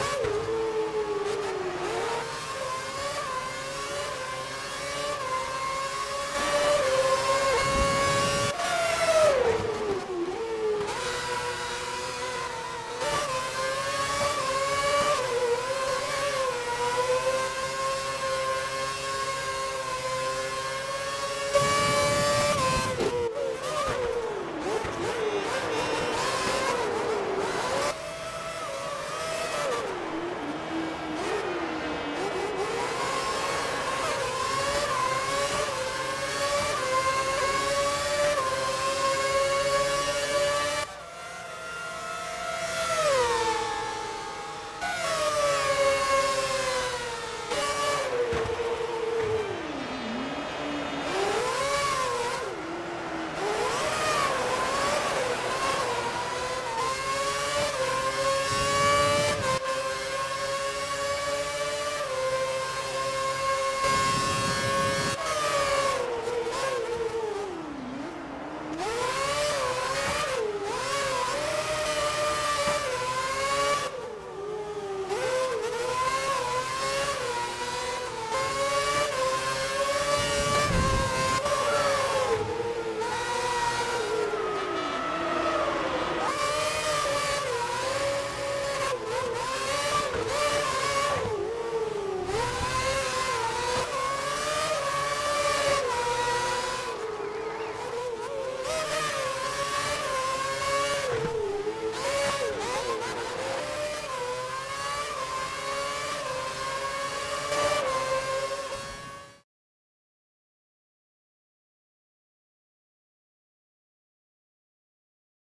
Woo!